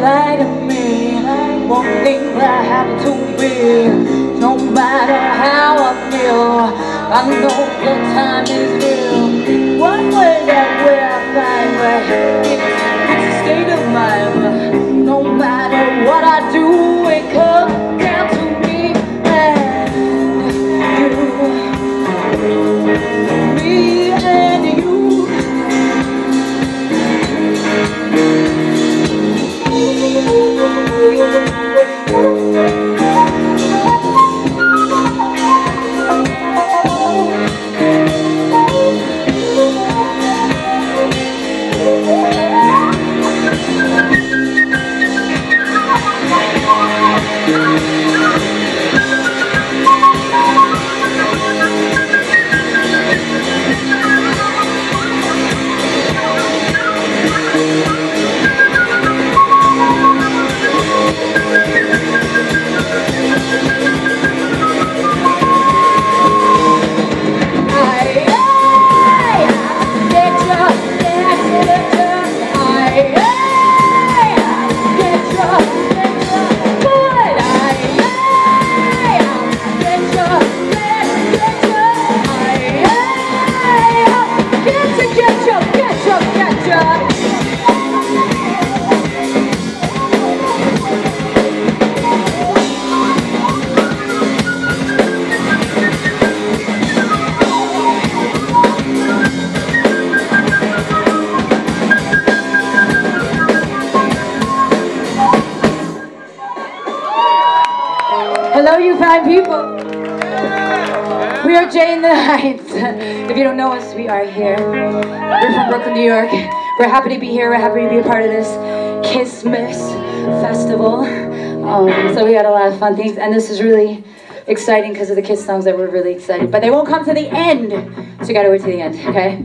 light of me. One thing that happened to me. No matter how I feel, I know the time is real. What way that way I find right? It's, it's a state of mind. No matter what I do, it comes are here. We're from Brooklyn, New York. We're happy to be here. We're happy to be a part of this Kissmas festival. Um, so we got a lot of fun things, and this is really exciting because of the Kiss songs that we're really excited. But they won't come to the end, so you gotta wait to the end, okay?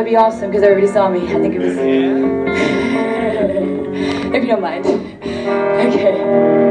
would be awesome because everybody saw me. I think it was... Mm-hmm. if you don't mind. Okay.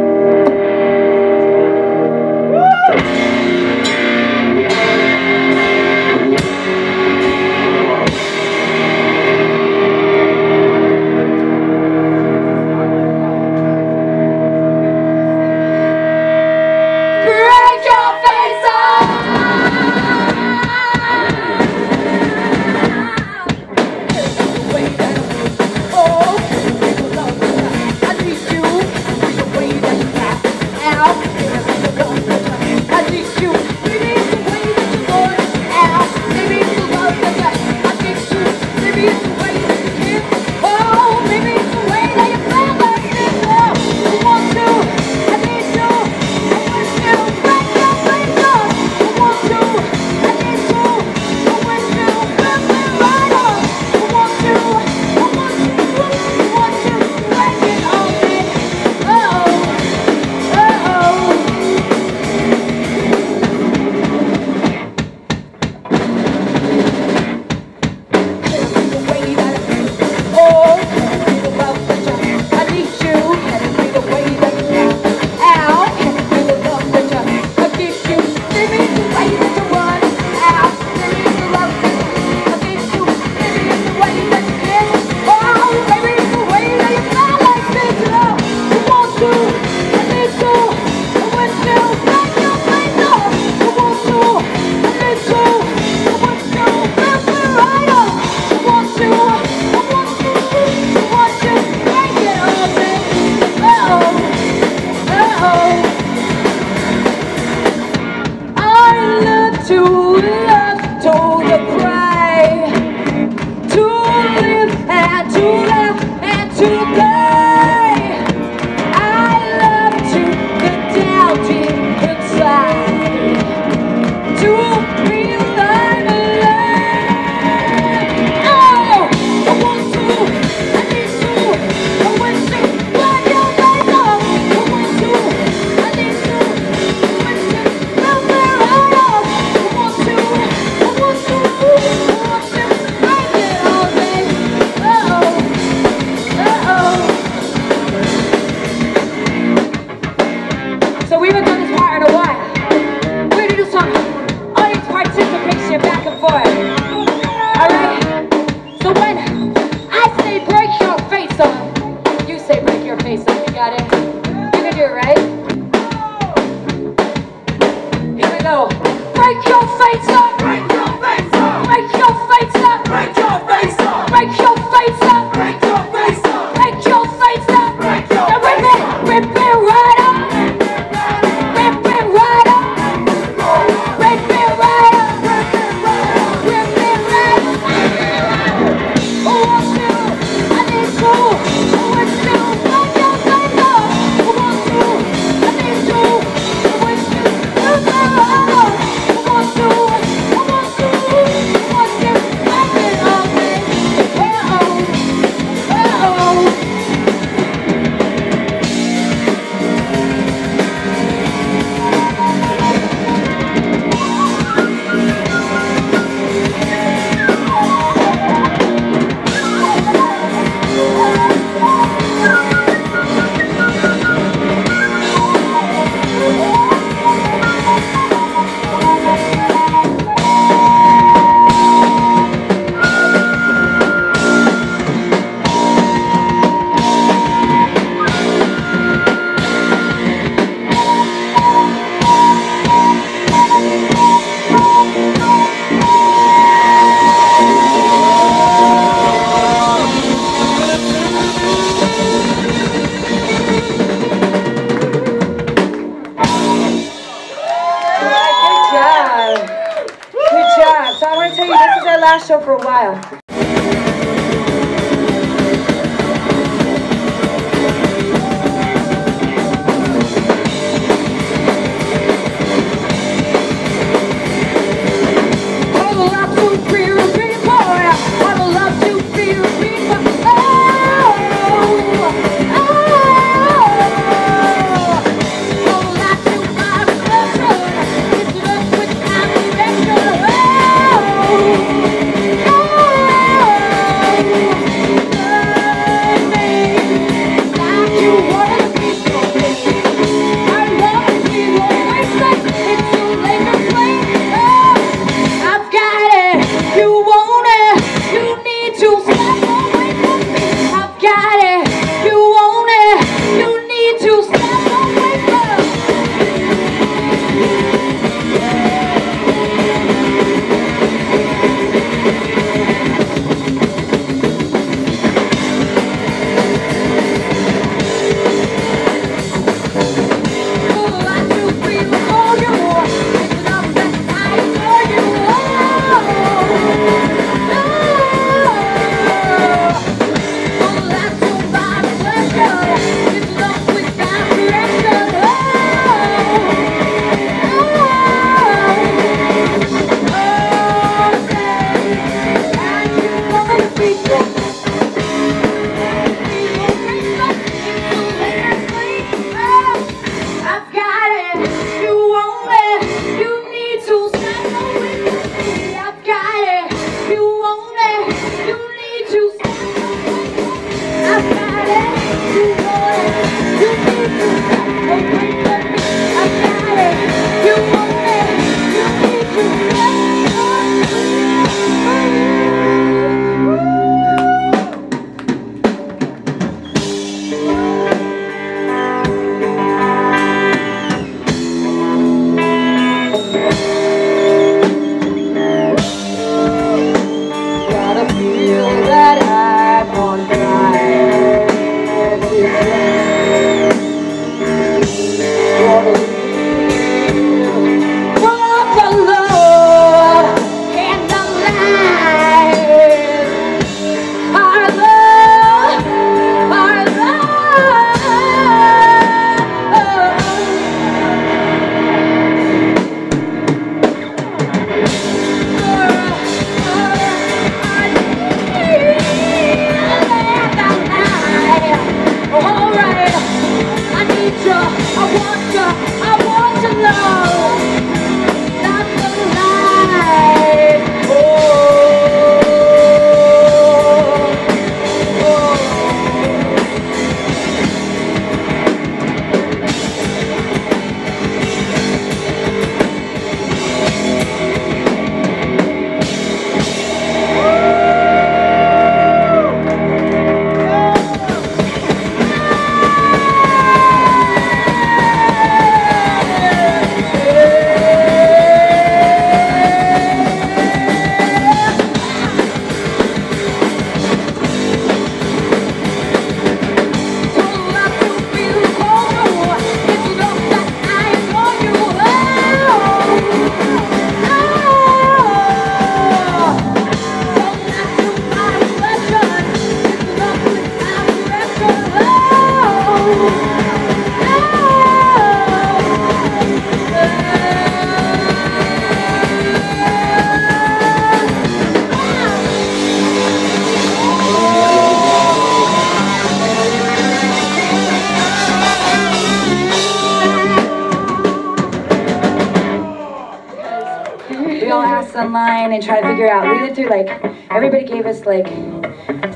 online and try to figure out. We lived through like, everybody gave us like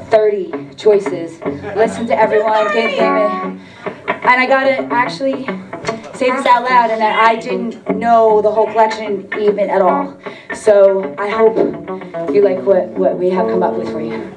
30 choices. Listen to everyone, get. And I gotta actually say this out loud and that I didn't know the whole collection even at all. So I hope you like what, what we have come up with for you.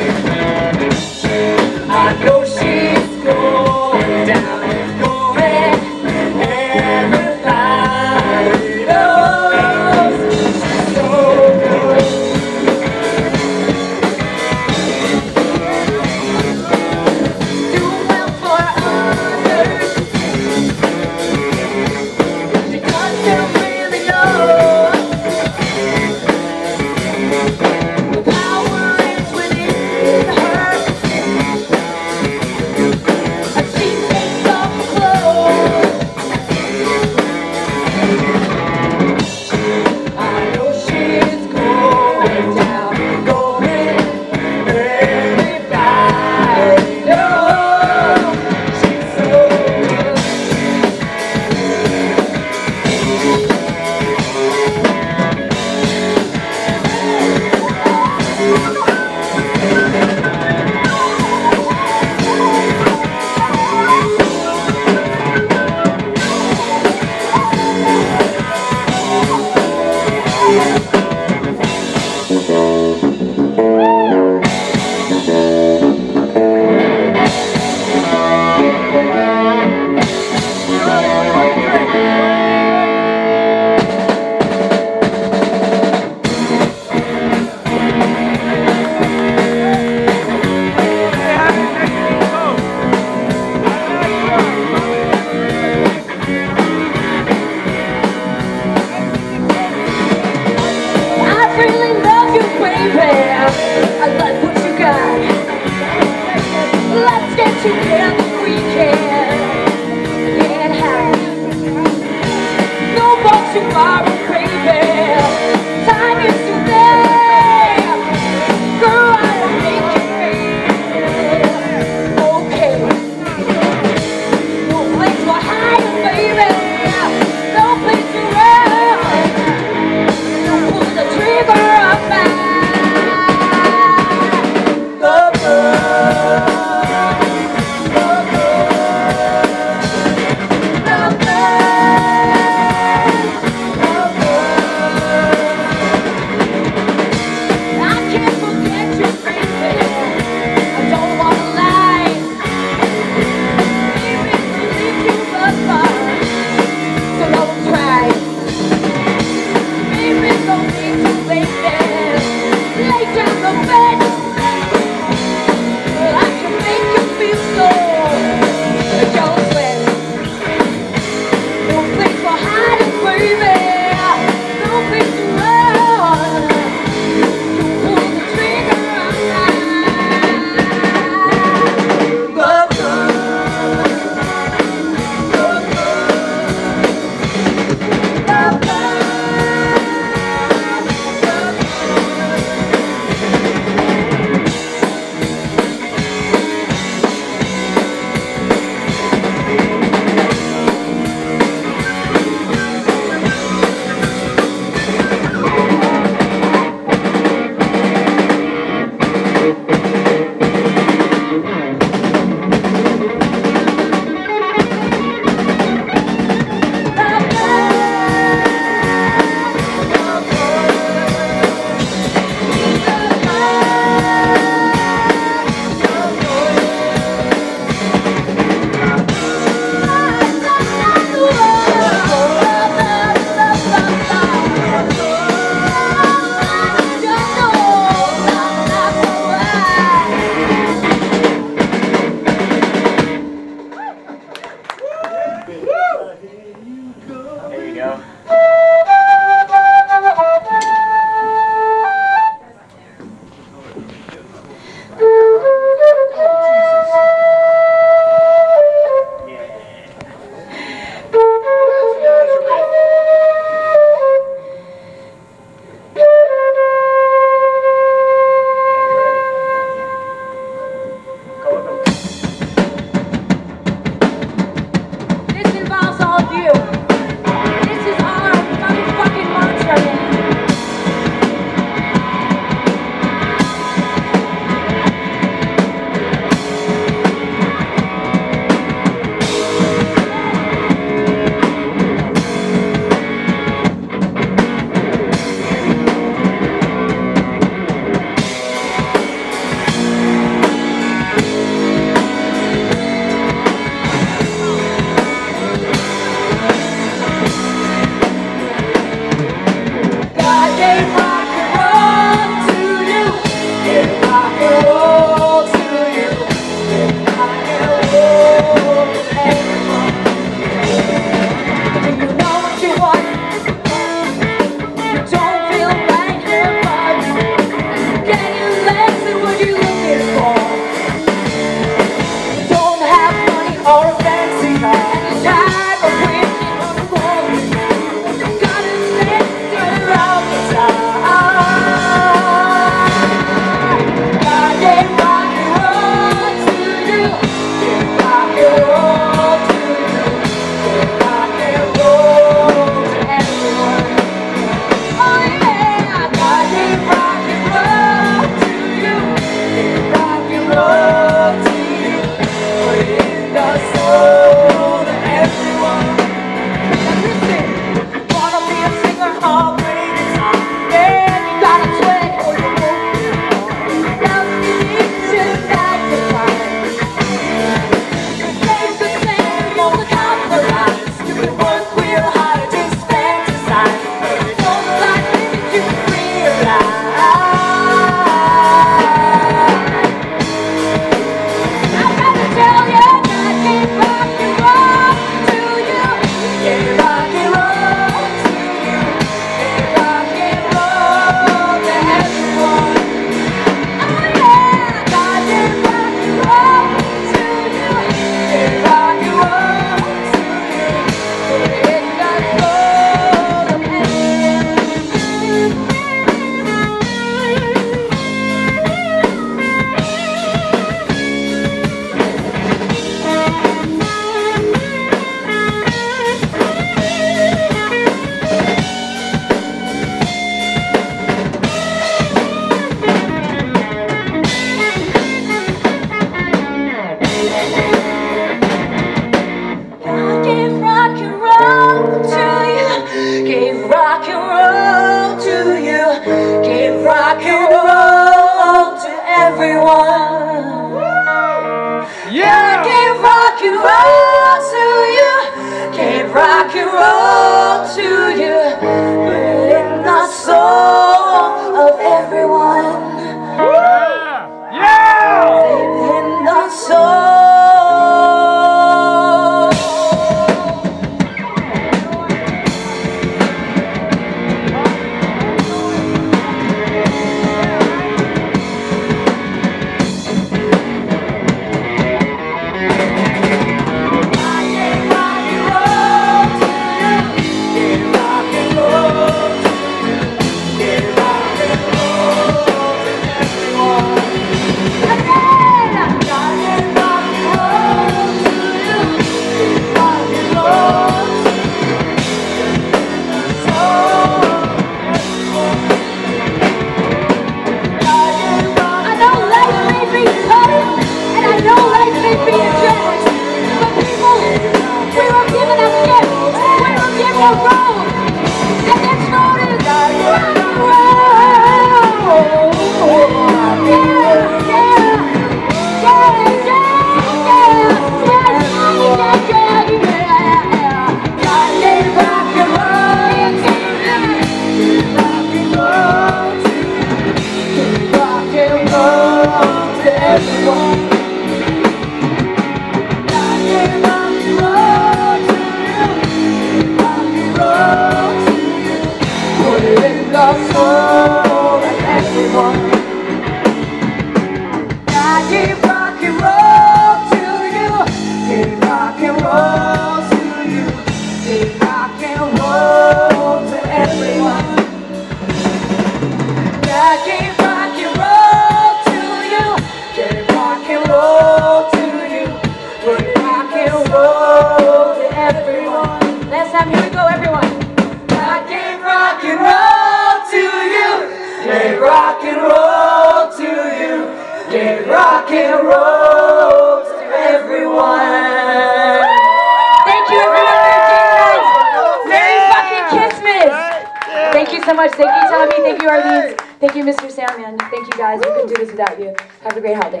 Thank you, Arlene. Thank you, Mr. Salmon. Thank you, guys. We couldn't do this without you. Have a great holiday.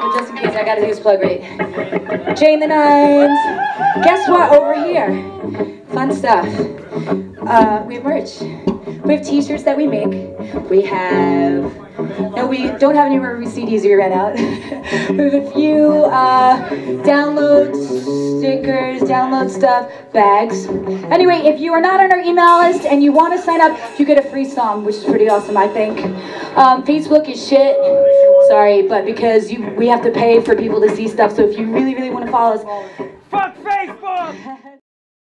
But just in case, I gotta do this plug right. J and the 9s. Guess what? Over here. Fun stuff. Uh, we have merch. We have t-shirts that we make. We have... No, we don't have any more CDs we ran out. we have a few uh, download stickers, download stuff, bags. Anyway, if you are not on our email list and you want to sign up, you get a free song, which is pretty awesome, I think. Um, Facebook is shit. Sorry, but because you, we have to pay for people to see stuff, so if you really, really want to follow us, Fuck Facebook!